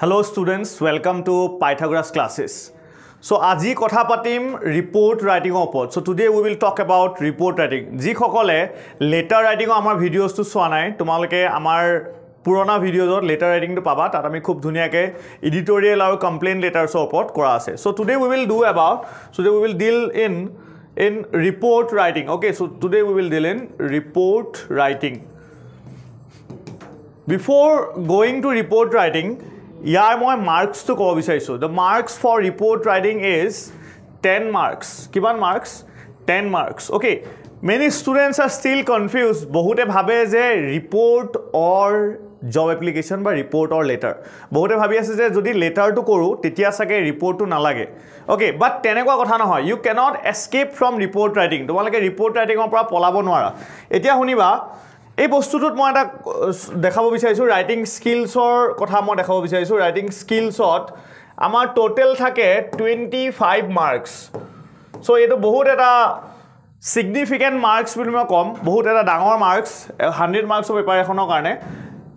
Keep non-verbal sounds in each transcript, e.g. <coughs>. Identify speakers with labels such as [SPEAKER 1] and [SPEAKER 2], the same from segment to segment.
[SPEAKER 1] Hello' students welcome to Pythagoras classes so' আজি কথা পাতিম ৰিপৰ্ট ৰাইটিঙৰ ওপৰত। So' today we will talk about report writing যিসকলে লেটাৰ ৰাইটিঙৰ আমাৰ ভিডিঅ'জটো চোৱা নাই তোমালোকে আমাৰ পুৰণা ভিডিঅ'জত লেটাৰ ৰাইটিংটো পাবা। তাত আমি খুব ধুনীয়াকৈ ইডিটৰিয়েল আৰু কমপ্লেইন লেটাৰ্ছৰ ওপৰত কৰা আছে। So' today we will do about so' today we will deal in in report writing okay so' today we will deal in report writing before going to report writing ইয়াৰ মই মাৰ্কছটো ক'ব বিচাৰিছোঁ the marks for report writing is ten marks কিমান marks ten marks okay many students are still confuse বহুতে ভাবে যে report or job application বা report or letter বহুতে ভাবি আছে যে যদি লেটাৰটো কৰোঁ তেতিয়া চাগে ৰিপৰ্টটো নালাগে অ'কে বাট তেনেকুৱা কথা নহয় you cannot escape from report writing তোমালোকে ৰিপৰ্ট ৰাইটিঙৰ পৰা পলাব নোৱাৰা এতিয়া শুনিবা এই বস্তুটোত মই এটা দেখাব বিচাৰিছোঁ ৰাইটিং স্কিলছৰ কথা মই দেখাব বিচাৰিছোঁ। ৰাইটিং স্কিলছত আমাৰ ট'টেল থাকে টুৱেণ্টি ফাইভ মাৰ্কছ চ' এইটো বহুত এটা ছিগনিফিকেণ্ট মাৰ্কছ বুলি মই ক'ম। বহুত এটা ডাঙৰ মাৰ্কছ হাণ্ড্ৰেড মাৰ্কছৰ পেপাৰ এখনৰ কাৰণে।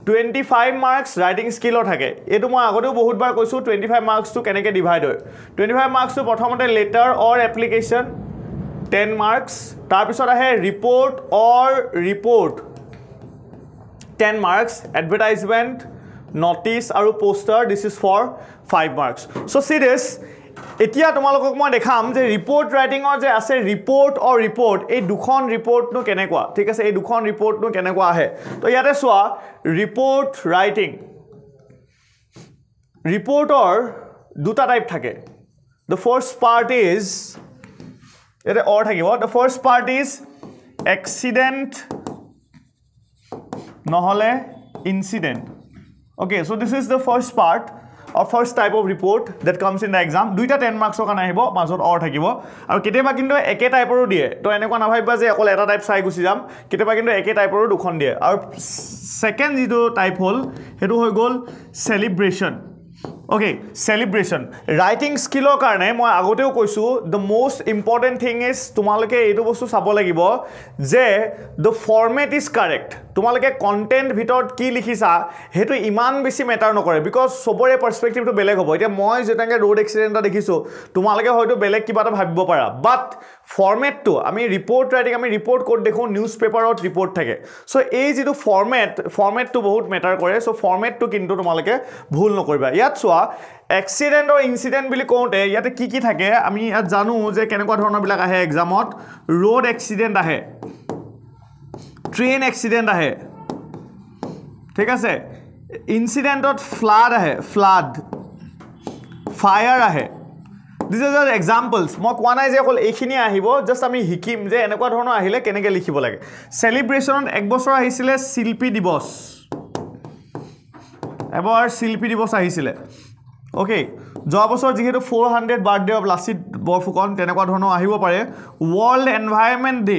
[SPEAKER 1] টুৱেণ্টি ফাইভ মাৰ্কছ ৰাইটিং স্কিলৰ থাকে। এইটো মই আগতেও বহুতবাৰ কৈছোঁ টুৱেণ্টি ফাইভ মাৰ্কছটো কেনেকৈ ডিভাইড হয়। টুৱেণ্টি ফাইভ মাৰ্কছটো প্ৰথমতে letter or application ten marks তাৰপিছত আহে report or report ten marks advertisement notice আৰু poster this is for five marks so' see this এতিয়া তোমালোকক মই দেখাম যে ৰিপৰ্ট ৰাইটিঙৰ যে আছে ৰিপৰ্ট অৰ ৰিপৰ্ট এই দুখন ৰিপৰ্টনো কেনেকুৱা? ঠিক আছে এই দুখন ৰিপৰ্টনো কেনেকুৱা আহে? তো ইয়াতে চোৱা ৰিপৰ্ট ৰাইটিং ৰিপৰ্টৰ দুটা টাইপ থাকে। দ্য ফাৰ্ষ্ট পাৰ্ট ইজ ইয়াতে অৰ থাকিব। The first part is accident নহ'লে incident okay so' this is the first part or first type of report that comes in the exam দুইটা টেন মাৰ্কছৰ কাৰণে আহিব মাজত অৰ থাকিব। আৰু কেতিয়াবা কিন্তু একে টাইপৰো দিয়ে। তো এনেকুৱা নাভাবিবা যে অকল এটা টাইপ চাই গুচি যাম কেতিয়াবা কিন্তু একে টাইপৰো দুখন দিয়ে। আৰু ছেকেণ্ড যিটো টাইপ হ'ল সেইটো হৈ গ'ল চেলিব্ৰেশ্যন অ'কে চেলিব্ৰেশ্যন ৰাইটিং স্কিলৰ কাৰণে মই আগতেও কৈছোঁ the most important thing is তোমালোকে এইটো বস্তু চাব লাগিব যে দ্য ফৰ্মেট ইজ কাৰেক্ট তোমালোকে কণ্টেণ্ট ভিতৰত কি লিখিছা সেইটো ইমান বেছি মেটাৰ নকৰে বিকজ চবৰে পাৰ্চপেক্টিভটো বেলেগ হ'ব। এতিয়া মই যেনেকৈ ৰোড এক্সিডেণ্ট এটা দেখিছোঁ তোমালোকে হয়তো বেলেগ কিবা এটা ভাবিব পাৰা। বাট ফৰ্মেটটো আমি ৰিপৰ্ট ৰাইটিং আমি ৰিপৰ্ট ক'ত দেখোঁ নিউজ পেপাৰত ৰিপৰ্ট থাকে। চ' এই যিটো ফৰ্মেট ফৰ্মেটটো বহুত মেটাৰ কৰে। চ' ফৰ্মেটটো কিন্তু তোমালোকে ভুল নকৰিবা। ইয়াত চোৱা এক্সিডেণ্ট আৰু ইনচিডেণ্ট বুলি কওঁতে ইয়াতে কি কি থাকে আমি ইয়াত জানো যে কেনেকুৱা ধৰণৰবিলাক আহে এক্সামত ৰোড এক্সিডেণ্ট আহে। ট্ৰেইন এক্সিডেণ্ট আহে। ঠিক আছে? ইনচিডেণ্টত ফ্লাড আহে ফ্লাড ফায়াৰ আহে। দিছ ইজ আৰ এক্সাম্পলছ মই কোৱা নাই যে অকল এইখিনিয়ে আহিব জাষ্ট আমি শিকিম যে এনেকুৱা ধৰণৰ আহিলে কেনেকৈ লিখিব লাগে। চেলিব্ৰেশ্যনত এক বছৰ আহিছিলে শিল্পী দিৱস। এবাৰ শিল্পী দিৱস আহিছিলে। অ'কে যোৱা বছৰ যিহেতু four hundred birthday of Lachit Borphukan তেনেকুৱা ধৰণৰ আহিব পাৰে। World environment day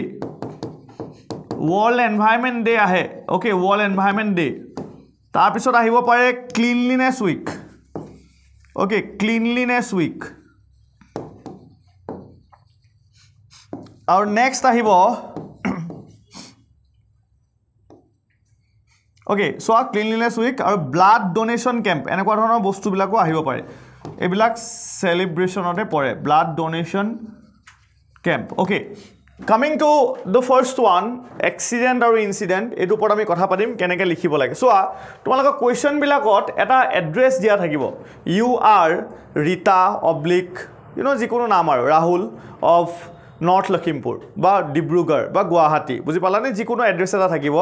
[SPEAKER 1] world environment day আহে। অ'কে ৱৰ্ল্ড এনভাইৰমেণ্ট ডে তাৰপিছত আহিব পাৰে cleanliness week okay cleanliness week আৰু নেক্সট আহিব <clears throat> অ'কে চোৱা ক্লিনলিনেছ উইক আৰু ব্লাড ডনেশ্যন কেম্প এনেকুৱা ধৰণৰ বস্তুবিলাকো আহিব পাৰে। এইবিলাক চেলিব্ৰেশ্যনতে পৰে। Blood donation camp okay coming to the first one accident আৰু ইনচিডেণ্ট এইটোৰ ওপৰত আমি কথা পাতিম কেনেকৈ লিখিব লাগে। চোৱা তোমালোকৰ কুৱেশ্যনবিলাকত এটা এড্ৰেছ দিয়া থাকিব। You are Rita oblique you know' যিকোনো নাম আৰু ৰাহুল অফ নৰ্থ লখিমপুৰ বা ডিব্ৰুগড় বা গুৱাহাটী বুজি পালানে? যিকোনো এড্ৰেছ এটা থাকিব।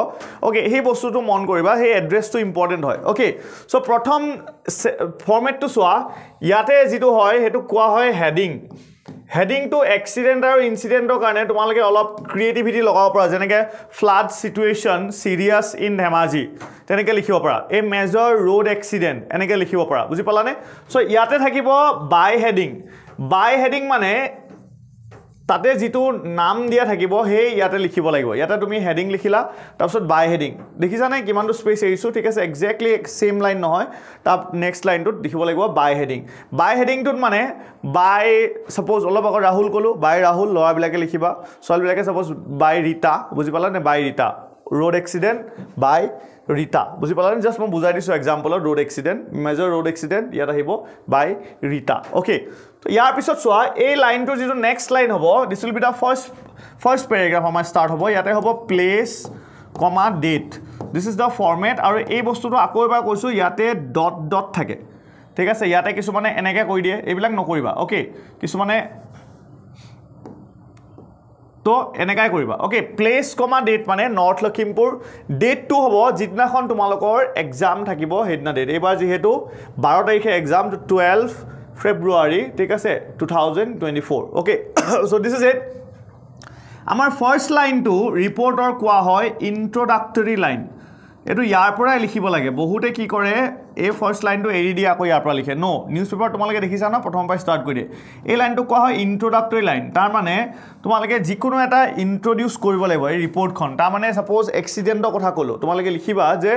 [SPEAKER 1] অ'কে সেই বস্তুটো মন কৰিবা সেই এড্ৰেছটো ইম্পৰ্টেণ্ট হয়। অ'কে চ' প্ৰথম ফৰ্মেটটো চোৱা ইয়াতে যিটো হয় সেইটো কোৱা হয় হেডিং হেডিংটো এক্সিডেণ্ট আৰু ইনচিডেণ্টৰ কাৰণে তোমালোকে অলপ ক্ৰিয়েটিভিটি লগাব পাৰা যেনেকৈ flood situation serious in Dhemaji তেনেকৈ লিখিব পাৰা। এই মেজৰ ৰোড এক্সিডেণ্ট এনেকৈ লিখিব পাৰা। বুজি পালানে? চ' ইয়াতে থাকিব বাই হেডিং বাই হেডিং মানে তাতে যিটো নাম দিয়া থাকিব সেই ইয়াতে লিখিব লাগিব। ইয়াতে তুমি হেডিং লিখিলা তাৰপিছত বাই হেডিং দেখিছানে কিমানটো স্পেচ এৰিছোঁ? ঠিক আছে একজেক্টলি ছেইম লাইন নহয়। তাৰ নেক্সট লাইনটোত লিখিব লাগিব বাই হেডিং বাই হেডিংটোত মানে বাই ছাপ'জ অলপ আগত ৰাহুল ক'লোঁ বাই ৰাহুল ল'ৰাবিলাকে লিখিবা। ছোৱালীবিলাকে ছাপ'জ বাই ৰীতা বুজি পালা নে? By Rita road accident by Rita বুজি পালানে? জাষ্ট মই বুজাই দিছোঁ এক্সাম্পলত road accident major road accident ইয়াত আহিব বাই ৰীতা অ'কে ইয়াৰ পিছত চোৱা এই লাইনটোৰ যিটো নেক্সট লাইন হ'ব this will be the first first paragraph আমাৰ ষ্টাৰ্ট হ'ব। ইয়াতে হ'ব place comma date this is the format আৰু এই বস্তুটো আকৌ এবাৰ কৈছোঁ ইয়াতে ডট ডট থাকে। ঠিক আছে? ইয়াতে কিছুমানে এনেকৈ কৈ দিয়ে এইবিলাক নকৰিবা। অ'কে কিছুমানে তো এনেকাই কৰিবা। অ'কে প্লেচ কমা ডেট মানে নৰ্থ লখিমপুৰ ডেটটো হ'ব যিদিনাখন তোমালোকৰ এক্সাম থাকিব সেইদিনা ডেট এইবাৰ যিহেতু বাৰ তাৰিখে এক্সাম টুৱেলভ ফেব্ৰুৱাৰী ঠিক আছে two thousand twenty four okay so' this is it আমাৰ ফাৰ্ষ্ট লাইনটো ৰিপৰ্টৰ কোৱা হয় ইণ্ট্ৰডাক্টৰী লাইন এইটো ইয়াৰ পৰাই লিখিব লাগে। বহুতে কি কৰে এই ফাৰ্ষ্ট লাইনটো এৰি দিয়ে আকৌ ইয়াৰ পৰা লিখে। ন নিউজ পেপাৰ তোমালোকে দেখিছা ন? প্ৰথমৰ পৰাই ষ্টাৰ্ট কৰি দিয়ে। এই লাইনটোক কোৱা হয় ইণ্ট্ৰডাক্টৰী লাইন তাৰমানে তোমালোকে যিকোনো এটা ইণ্ট্ৰডিউচ কৰিব লাগিব এই ৰিপৰ্টখন তাৰমানে ছাপ'জ এক্সিডেণ্টৰ কথা ক'লোঁ। তোমালোকে লিখিবা যে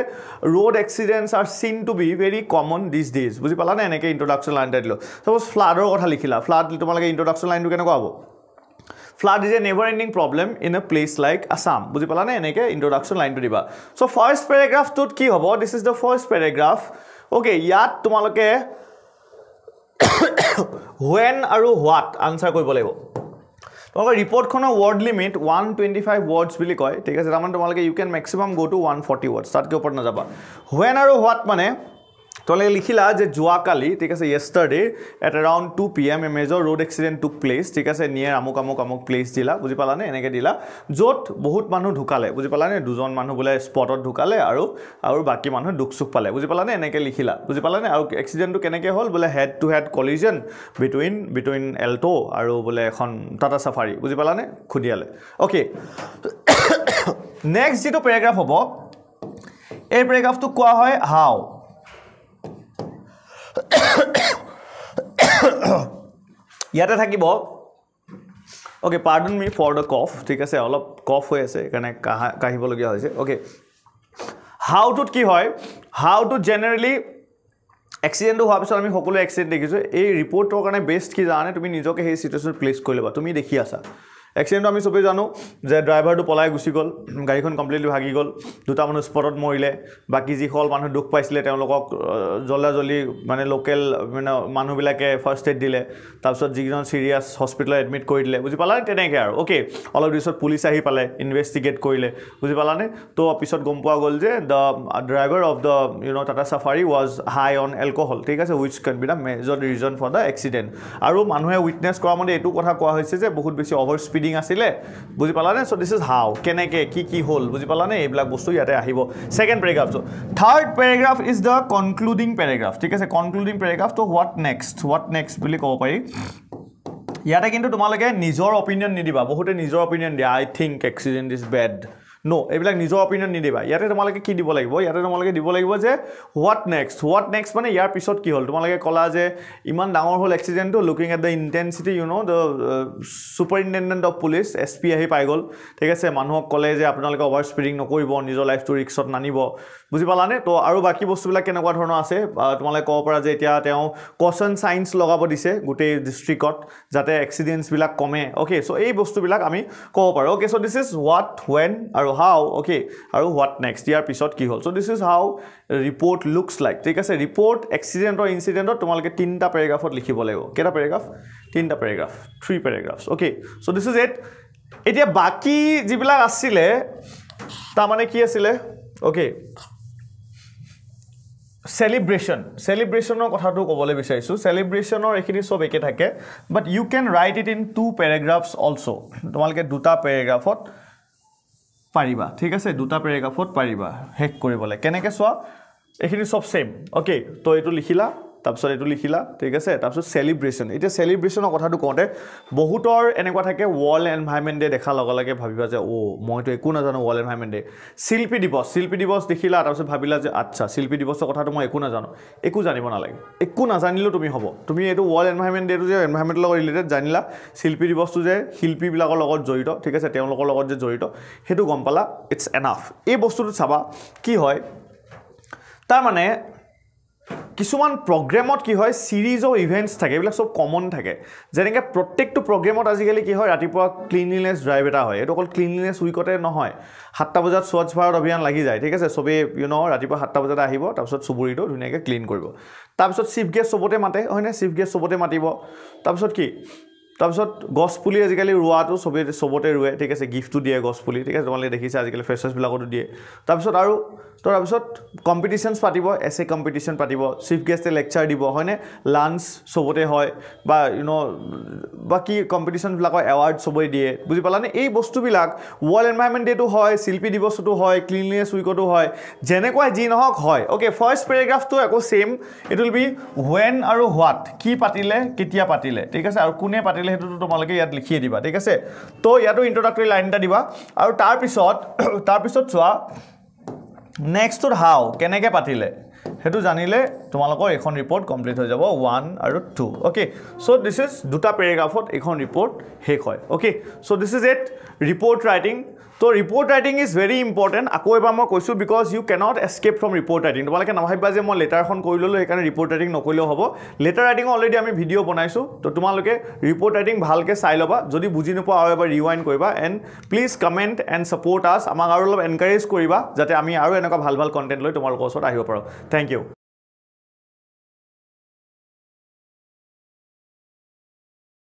[SPEAKER 1] road accidents are seen to be very common these days বুজি পালানে? এনেকৈ ইণ্ট্ৰডাকশ্যন লাইন এটা দিলোঁ। ছাপ'জ ফ্লাডৰ কথা লিখিলা। ফ্লাড তোমালোকে ইণ্ট্ৰডাকশ্যন লাইনটো কেনেকুৱা হ'ব? Flood is a never ending problem in a place like Assam বুজি পালানে এনেকৈ ইণ্ট্ৰডাকশ্যন লাইনটো দিবা চ' ফাৰ্ষ্ট পেৰেগ্ৰাফটোত কি হ'ব this is the first paragraph okay ইয়াত তোমালোকে হুৱেন আৰু হোৱাট আনচাৰ কৰিব লাগিব তোমালোকৰ ৰিপৰ্টখনৰ word limit one twenty five words বুলি কয়। ঠিক আছে তাৰমানে তোমালোকে you can maximum go' to one forty words তাতকৈ ওপৰত নাযাবা। হুৱেন আৰু হোৱাট মানে তোমালোকে লিখিলা যে যোৱাকালি ঠিক আছে yesterday at around two P M a major road accident took place ঠিক আছে নিয়েৰ আমুক আমুক আমুক প্লেচ দিলা বুজি পালানে? এনেকৈ দিলা য'ত বহুত মানুহ ঢুকালে বুজি পালানে? দুজন মানুহ বোলে স্পটত ঢুকালে আৰু আৰু বাকী মানুহে দুখ চুখ পালে বুজি পালানে? এনেকৈ লিখিলা বুজি পালানে? আৰু এক্সিডেণ্টটো কেনেকৈ হ'ল? বোলে head to head collision between between Alto' আৰু বোলে এখন টাটা চাফাৰী বুজি পালানে? খুদিয়ালে। অ'কে নেক্সট <coughs> যিটো পেৰেগ্ৰাফ হ'ব এই পেৰেগ্ৰাফটোক কোৱা হয় হাও <coughs> ইয়াতে থাকিব। Okay pardon me for the cough ঠিক আছে অলপ কফ হৈ আছে সেইকাৰণে কাহা কাঢ়িবলগীয়া হৈছে। অ'কে হাউটোত কি হয়? হাউটোত জেনেৰেলি এক্সিডেণ্টটো হোৱাৰ পিছত আমি সকলোৱে এক্সিডেণ্ট দেখিছোঁ। এই ৰিপৰ্টৰ কাৰণে বেষ্ট কি জানানে? তুমি নিজকে সেই চিটুৱেশ্যনত প্লেচ কৰি ল'বা। তুমি দেখি আছা। এক্সিডেণ্টটো আমি চবেই জানো যে ড্ৰাইভাৰটো পলাই গুচি গ'ল গাড়ীখন কমপ্লিটলি ভাগি গ'ল দুটা মানুহ স্পটত মৰিলে বাকী যিসকল মানুহ দুখ পাইছিলে তেওঁলোকক জল্দি মানে লোকেল মানে মানুহবিলাকে ফাৰ্ষ্ট এইড দিলে তাৰপিছত যিকেইজন ছিৰিয়াছ হস্পিটেলত এডমিট কৰি দিলে বুজি পালানে তেনেকৈ আৰু? অ'কে অলপ পিছত পুলিচ আহি পালে ইনভেষ্টিগেট কৰিলে বুজি পালানে? তো পিছত গম পোৱা গ'ল যে the driver of the you know' Tata safari was high on alcohol ঠিক আছে which can be the major reason for the accident আৰু মানুহে উইটনেছ কৰা মতে এইটো কথা কোৱা হৈছে যে বহুত বেছি অভাৰ স্পীড ৰিডিং আছিলে বুজি পালানে? চ' দিছ ইজ হাও কেনেকৈ কি কি হ'ল বুজি পালানে? এইবিলাক বস্তু ইয়াতে আহিব। Second পেৰেগ্ৰাফটো third paragraph is the concluding paragraph ঠিক আছে? কনক্লুডিং পেৰেগ্ৰাফ ত' হোৱাট নেক্সট হোৱাট নেক্সট বুলি ক'ব পাৰি। ইয়াতে কিন্তু তোমালোকে নিজৰ অপিনিয়ন নিদিবা বহুতে নিজৰ অপিনিয়ন দিয়া I think accident is bad no' এইবিলাক নিজৰ অপিনিয়ন নিদিবা। ইয়াতে তোমালোকে কি দিব লাগিব? ইয়াতে তোমালোকে দিব লাগিব যে হোৱাট নেক্সট হোৱাট নেক্সট মানে ইয়াৰ পিছত কি হ'ল? তোমালোকে ক'লা যে ইমান ডাঙৰ হ'ল এক্সিডেণ্টটো looking at the intensity you know' the superintendent of police S P আহি পাই গ'ল। ঠিক আছে মানুহক ক'লে যে আপোনালোকে অভাৰ স্পীডিং নকৰিব নিজৰ লাইফটো ৰিক্সত নানিব। বুজি পালানে? তো আৰু বাকী বস্তুবিলাক কেনেকুৱা ধৰণৰ আছে? তোমালোকে ক'ব পাৰা যে এতিয়া তেওঁ কচন চাইন্স লগাব দিছে গোটেই ডিষ্ট্ৰিক্টত যাতে এক্সিডেণ্টছবিলাক কমে। অ'কে চ' এই বস্তুবিলাক আমি ক'ব পাৰোঁ। Okay so' this is what when আৰু হাউ অ'কে আৰু হোৱাট নেক্সট ইয়াৰ পিছত কি হ'ল? So' this is how report looks like ঠিক আছে? ৰিপৰ্ট এক্সিডেণ্টৰ ইঞ্চিডেণ্টত তোমালোকে তিনিটা পেৰেগ্ৰাফত লিখিব লাগিব। কেইটা পেৰেগ্ৰাফ তিনিটা paragraph three paragraphs okay so' this is it এতিয়া বাকী যিবিলাক আছিলে তাৰমানে কি আছিলে? অ'কে চেলিব্ৰেশ্যন চেলিব্ৰেশ্যনৰ কথাটো ক'বলৈ বিচাৰিছোঁ। চেলিব্ৰেশ্যনৰ এইখিনি চব একে থাকে but you can write it in two paragraphs also' তোমালোকে দুটা পেৰেগ্ৰাফত পাৰিবা ঠিক আছে? দুটা পেৰেগ্ৰাফত পাৰিবা শেষ কৰিবলৈ কেনেকৈ চোৱা? এইখিনি চব ছেইম অ'কে তো এইটো লিখিলা। তাৰপিছত এইটো লিখিলা ঠিক আছে? তাৰপিছত চেলিব্ৰেশ্যন এতিয়া চেলিব্ৰেশ্যনৰ কথাটো কওঁতে বহুতৰ এনেকুৱা থাকে ৱৰ্ল্ড এনভাইৰমেণ্ট ডে দেখাৰ লগে লগে ভাবিবা যে অ' মইতো একো নাজানো ৱৰ্ল্ড এনভাইৰমেণ্ট ডে শিল্পী দিৱস শিল্পী দিৱস দেখিলা তাৰপিছত ভাবিলা যে আচ্ছা শিল্পী দিৱসৰ কথাটো মই একো নাজানো একো জানিব নালাগে। একো নাজানিলেও তুমি হ'ব। তুমি এইটো ৱৰ্ল্ড এনভাইৰমেণ্ট ডেটো যে এনভাইৰমেণ্টৰ লগত ৰিলেটেড জানিলা শিল্পী দিৱসটো যে শিল্পীবিলাকৰ লগত জড়িত ঠিক আছে? তেওঁলোকৰ লগত যে জড়িত সেইটো গম পালা ইটছ এনাফ এই বস্তুটো চাবা কি হয় তাৰমানে কিছুমান প্ৰগ্ৰেমত কি হয় ছিৰিজ অফ ইভেণ্টছ থাকে এইবিলাক চব কমন থাকে। যেনেকৈ প্ৰত্যেকটো প্ৰগ্ৰেমত আজিকালি কি হয় ৰাতিপুৱা ক্লিনলিনেছ ড্ৰাইভ এটা হয়। এইটো অকল ক্লিনলিনেছ উইকতে নহয়। সাতটা বজাত স্বচ্ছ ভাৰত অভিযান লাগি যায় ঠিক আছে? চবেই ইউ ন ৰাতিপুৱা সাতটা বজাতে আহিব তাৰপিছত চুবুৰীটো ধুনীয়াকৈ ক্লিন কৰিব। তাৰপিছত চিফ গেষ্ট চবতে মাতে হয়নে? চিফ গেষ্ট চবতে মাতিব। তাৰপিছত কি? তাৰপিছত গছপুলি আজিকালি ৰোৱাটো চবেই চবতে ৰোৱে ঠিক আছে? গিফ্টটো দিয়ে গছপুলি ঠিক আছে? তোমালোকে দেখিছে আজিকালি ফ্ৰেচাৰ্ছবিলাকতো দিয়ে। তাৰপিছত আৰু তাৰপিছত কম্পিটিশ্যনছ পাতিব এছ কম্পিটিশ্যন পাতিব চিফ গেষ্টে লেকচাৰ দিব হয়নে? লাঞ্চ চবতে হয় বা ইউ ন বাকী কম্পিটিশ্যনবিলাকৰ এৱাৰ্ড চবেই দিয়ে বুজি পালানে? এই বস্তুবিলাক ৱৰ্ল্ড এনভাইৰমেণ্ট ডে'টো হয় শিল্পী দিৱসতো হয় ক্লিনলিনেছ উইকতো হয় যেনেকুৱাই যি নহওক হয়। অ'কে ফাৰ্ষ্ট পেৰেগ্ৰাফটো একো same it will be when আৰু হোৱাট কি পাতিলে কেতিয়া পাতিলে ঠিক আছে? আৰু কোনে পাতিলে সেইটোতো তোমালোকে ইয়াত লিখিয়ে দিবা ঠিক আছে? তো ইয়াতো ইণ্ট্ৰডাক্টৰী লাইন এটা দিবা। আৰু তাৰপিছত <coughs> তাৰপিছত চোৱা নেক্সটটোত হাও কেনেকৈ পাতিলে? সেইটো জানিলে তোমালোকৰ এইখন ৰিপৰ্ট কমপ্লিট হৈ যাব ওৱান আৰু two okay so' this is দুটা পেৰেগ্ৰাফত এইখন ৰিপৰ্ট শেষ হয় okay so' this is it report writing তো report writing is very important আকৌ এবাৰ মই কৈছোঁ because you cannot escape from report writing তোমালোকে নাভাবিবা যে মই লেটাৰখন কৰি ল'লোঁ সেইকাৰণে ৰিপৰ্ট ৰাইটিং নকৰিলেও হ'ব। লেটাৰ ৰাইটিঙৰ অলৰেডি আমি ভিডিঅ' বনাইছোঁ তো তোমালোকে ৰিপৰ্ট ৰাইটিং ভালকৈ চাই ল'বা। যদি বুজি নোপোৱা আৰু এবাৰ ৰিৱাইণ্ড কৰিবা। And please comment and support us আমাক আৰু অলপ এনকাৰেজ কৰিবা যাতে আমি আৰু এনেকুৱা ভাল ভাল কণ্টেণ্ট লৈ তোমালোকৰ ওচৰত আহিব পাৰোঁ। Thank U